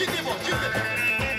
死んでも9でも